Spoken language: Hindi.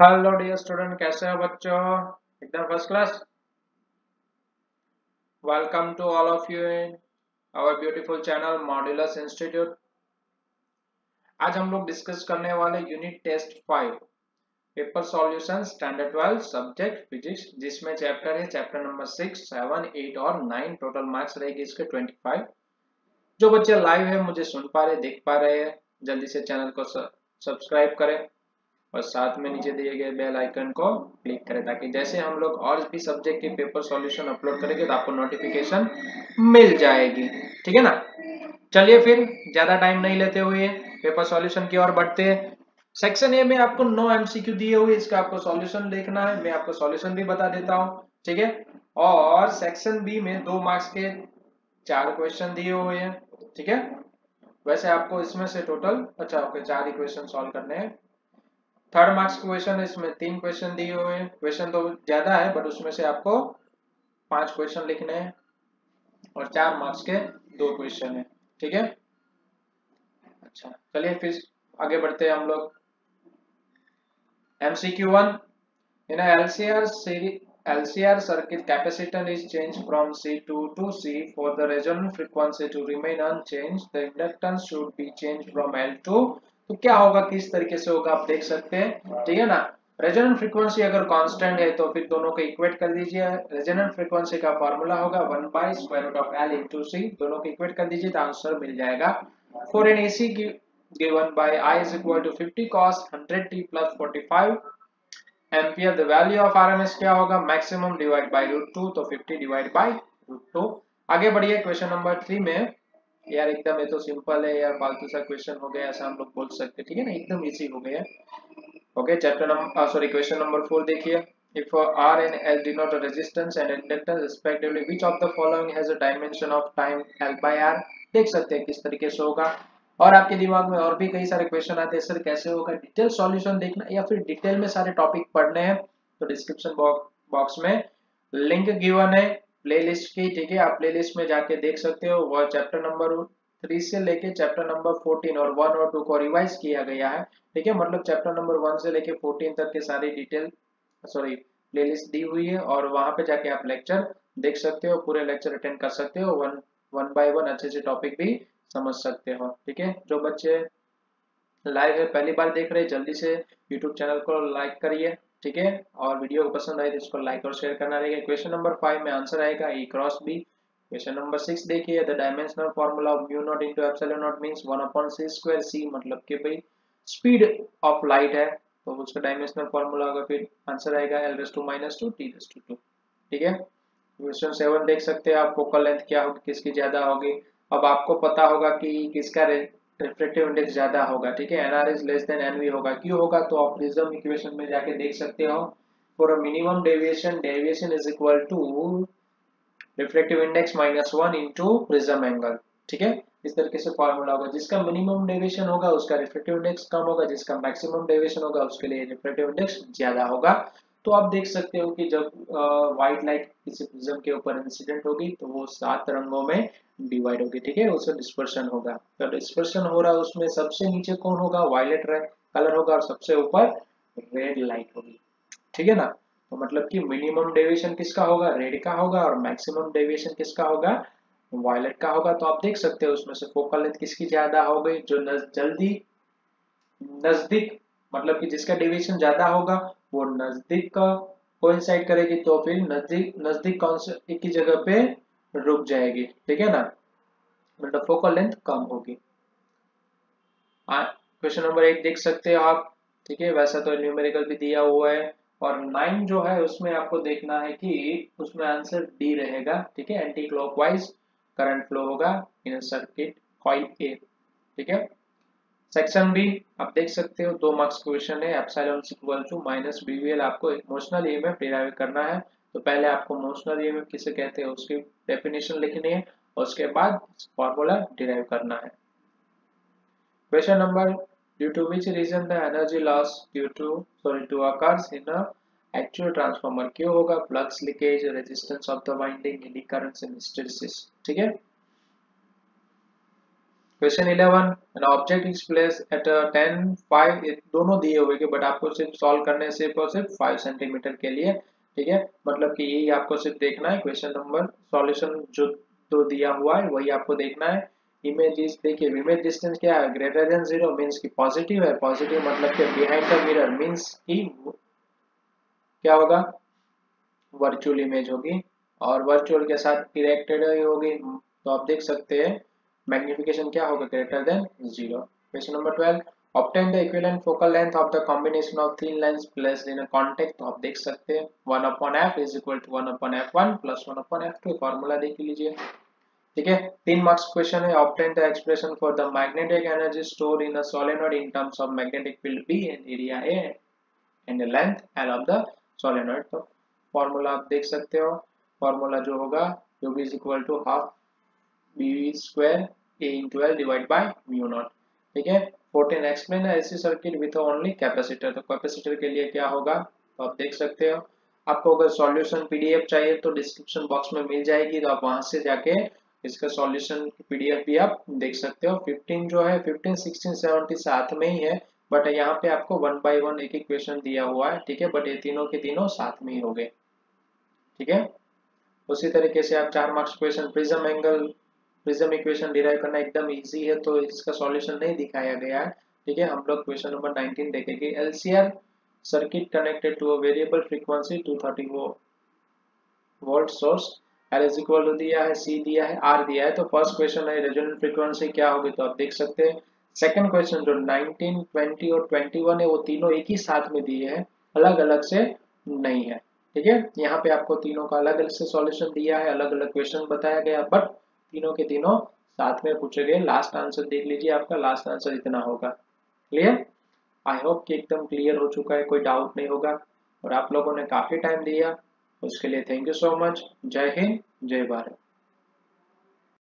हेलो डियर स्टूडेंट कैसे हो बच्चों? एकदम first class welcome to all of you in our beautiful channel Modulus institute आज हम लोग डिस्कस करने वाले unit test five paper solution standard twelve subject physics जिसमें चैप्टर है chapter number six seven eight और नाइन टोटल मार्क्स रहेगी इसके ट्वेंटी फाइव जो बच्चे लाइव है, मुझे सुन पा रहे, देख पा रहे हैं, जल्दी से चैनल को सब्सक्राइब करें। और साथ में नीचे दिए गए बेल आइकन को क्लिक करें ताकि जैसे हम लोग और भी सब्जेक्ट के पेपर सॉल्यूशन अपलोड करेंगे तो आपको नोटिफिकेशन मिल जाएगी। ठीक है ना? चलिए फिर, ज़्यादा टाइम नहीं लेते हुए पेपर सॉल्यूशन की ओर बढ़ते हैं। सेक्शन ए में आपको नो एमसीक्यू दिए हुए, इसका आपको सॉल्यूशन देखना है। मैं आपको सॉल्यूशन भी बता देता हूँ। ठीक है? और सेक्शन बी में दो मार्क्स के चार क्वेश्चन दिए हुए हैं। ठीक है? वैसे आपको इसमें से टोटल अच्छा ओके चार इक्वेशन सॉल्व करने हैं। थर्ड मार्क्स क्वेश्चन इसमें तीन क्वेश्चन दिए हुए हैं क्वेश्चन तो ज़्यादा है बट उसमें से आपको पाँच क्वेश्चन लिखने हैं और चार मार्क्स के दो क्वेश्चन है ठीक है अच्छा चलिए फिर आगे बढ़ते हैं हम लोग MCQ one in a LCR circuit capacitor is changed from C2 to C for the resonant frequency to remain unchanged the inductance should be changed from L2 तो क्या होगा, किस तरीके से होगा, आप देख सकते हैं। ठीक है ना? रेजोनेंट फ्रीक्वेंसी अगर कांस्टेंट है तो फिर दोनों को इक्वेट कर दीजिए। रेजोनेंट फ्रीक्वेंसी का फॉर्मूला होगा one by square root of L into C दोनों को इक्वेट कर दीजिए तो आंसर मिल जाएगा। For an AC given by i is equal to 50 cos 100 t plus 45 ampere the value of RMS क्या होगा? Maximum divide by root two तो 50 डिवाइड बाय रूट टू आगे बढ़िए क्वेश्चन नंबर थ्री में। यार एकदम ये तो सिंपल है यार, फालतू सा क्वेश्चन हो गया, ऐसा हम लोग बोल सकते ठीक है ना? एकदम इजी हो गया। Okay chapter number sorry question number four देखिए। If r and l denote a resistance and inductance respectively, which of the following has a dimension of time l by r? देख सकते हैं किस तरीके से होगा। और आपके दिमाग में और भी कई सारे क्वेश्चन आते हैं, सर, कैसे होगा? डिटेल सॉल्यूशन देखना या फिर डिटेल में सारे टॉपिक पढ़ने हैं तो डिस्क्रिप्शन बॉक्स में लिंक गिवन है। प्लेलिस्ट की, ठीक है? आप प्लेलिस्ट में जाके देख सकते हो, वह चैप्टर नंबर थ्री से लेके चैप्टर नंबर फोर्टीन और वन और टू को रिवाइज किया गया है, ठीक है? मतलब चैप्टर नंबर वन से लेके फोर्टीन तक के सारी डिटेल सॉरी प्लेलिस्ट दी हुई है और वहाँ पे जाके आप लेक्चर देख सकते हो, पूरे लेक्चर अटेंड कर सकते हो वन वन बाय वन अच्छे अच्छे टॉपिक भी समझ सकते हो, ठीक है? जो बच्चे लाइव है, पहली बार देख रहे हैं, जल्दी से यूट्यूब चैनल को लाइक करिए। ठीक है? और वीडियो को पसंद आए तो इसको लाइक और शेयर करना रहेगा। क्वेश्चन नंबर फाइव में आंसर आएगा E cross B question number six देखिए the dimensional formula of mu naught into epsilon naught means 1 upon C square C मतलब कि भाई स्पीड ऑफ़ लाइट है। तो उसका डायमेंशनल फॉर्मूला होगा, फिर आंसर आएगा L raise to minus two T raise to two ठीक है? क्वेश्चन सेवन देख सकते हैं आप फोकल लेंथ क्या होगी किसकी ज़्यादा होगी? अब आपको पता होगा कि किसका रिफ्लेक्टिव इंडेक्स ज़्यादा होगा, ठीक है? NR is less than NV होगा। क्यों होगा? तो आप प्रिज्म इक्वेशन में जाके देख सकते हो। For a minimum deviation deviation is equal to reflective index minus one into prism angle ठीक है? इस तरीके से फॉर्मूला होगा। जिसका मिनिमम डेविएशन होगा, उसका रिफ्लेक्टिव इंडेक्स कम होगा। जिसका मैक्सिमम डेविएशन होगा, उसके लिए रिफ्लेक्टिव इंडेक्स ज़्यादा होगा। तो आप देख सकते हो कि जब व्हाइट लाइट किसी प्रिज्म के ऊपर इंसिडेंट होगी तो वो सात रंगों में डिवाइड होगी ठीक है? उसका डिस्पर्शन होगा। तो डिस्पर्शन हो रहा है उसमें सबसे नीचे कौन होगा? वायलेट कलर होगा और सबसे ऊपर रेड लाइट होगी ठीक है ना? तो मतलब कि मिनिमम डेविएशन किसका होगा? रेड का होगा और मैक्सिमम डेविएशन किसका होगा? वायलेट का होगा। तो आप देख सकते हो उसमें से फोकल लेंथ किसकी ज़्यादा हो गई? जो नज, जल्दी नज़दीक मतलब कि जिसका डेविएशन ज़्यादा होगा वो नज़दीक का कोइंसाइड करेगी तो फिर नज़दीक नज़दीक कौन ही जगह पे रुक जाएगी, ठीक है ना? मतलब फोकल लेंथ कम होगी। क्वेश्चन नंबर एक देख सकते हो आप, ठीक है? वैसा तो न्यूमेरिकल भी दिया हुआ है। और नाइन जो है, उसमें आपको देखना है कि उसमें आंसर डी रहेगा, ठीक है? एंटी क्लॉकवाइज करंट फ्लो होगा इन सर्किट कॉइल ए ठीक है? सेक्शन बी आप देख सकते हो, दो मार्क्स क्वेश्चन है epsilon equal to minus BVL आपको इमोशनल ईएमएफ डिराइव करना है। तो पहले आपको इमोशनल ईएमएफ किसे कहते हैं, उसकी डेफिनेशन लिखनी है, और उसके बाद फॉर्मूला डिराइव करना है। Question number due to which reason the energy loss due to, sorry, to occurs in a actual transformer? क्यों होगा? Flux leakage, resistance of the winding eddy currents and hysteresis ठीक है? Question eleven an object is place at ten five दोनों दिए हुए बट आपको सिर्फ़ सॉल्व करने सिर्फ़ और सिर्फ़ फाइव सेंटीमीटर के लिए, ठीक है? मतलब कि यही आपको सिर्फ़ देखना है क्वेश्चन नंबर सॉल्यूशन जो दो दिया हुआ है, वही आपको देखना है। इमेज इज़ देखिए इमेज डिस्टेंस क्या है? ग्रेटर देन ज़ीरो मीन्स की पॉजिटिव है। पॉजिटिव मतलब कि बिहाइंड द मिरर मीन्स की क्या होगा? वर्चुअल इमेज होगी। और वर्चुअल के साथ इरेक्टेड होगी। तो आप देख सकते हैं मैग्निफिकेशन क्या होगा? Greater than zero question number twelve obtain the equivalent focal length of the combination of thin lens plus in a contact आप देख सकते हैं 1 upon f is equal to 1 upon f1 plus 1 upon f2 formula देख लीजिए। ठीक है? तीन मार्क्स क्वेश्चन है। Obtain the expression for the magnetic energy stored in a solenoid in terms of magnetic field b and area a and the length l of the solenoid तो फार्मूला आप देख सकते हो। फार्मूला जो होगा, u is equal to by naught ठीक है? तो के लिए क्या होगा? तो आप देख सकते हो। आपको अगर सॉल्यूशन पीडीएफ चाहिए तो डिस्क्रिप्शन बॉक्स में मिल जाएगी। तो आप वहाँ से जाके इसका सॉल्यूशन पीडीएफ भी आप देख सकते हो। 15 जो है 15 16 17 साथ में ही है। बट यहाँ पे आपको वन बाय वन एक एक क्वेश्चन दिया हुआ है। ठीक है? बट ये तीनों के तीनों साथ में ही हो गए। ठीक है? उसी तरीके से आप चार marks question prism angle prism equation derive करना एकदम इजी है तो इसका सॉल्यूशन नहीं दिखाया गया है। ठीक है हम लोग क्वेश्चन नंबर 19 देखेंगे। LCR circuit connected to a variable frequency 230 volt source L is equal to दिया है सी दिया है आर दिया है। तो फ़र्स्ट क्वेश्चन है रेजोनेंट फ्रीक्वेंसी क्या होगी? तो आप देख सकते हैं। सेकंड क्वेश्चन जो 19, 20 और 21 है वो तीनों एक ही साथ में दिए हैं अलग अलग से नहीं है। ठीक है यहाँ पे आपको तीनों का अलग अलग से सॉल्यूशन दिया है अलग अलग क्वेश्चन बताया गया बट तीनों के तीनों साथ में पूछे गए। लास्ट आंसर देख लीजिए आपका। लास्ट आंसर इतना होगा। क्लियर आई होप कि एकदम क्लियर हो चुका है। कोई डाउट नहीं होगा। और आप लोगों ने काफ़ी टाइम दिया। उसके लिए थैंक यू सो मच जय हिंद, जय भारत।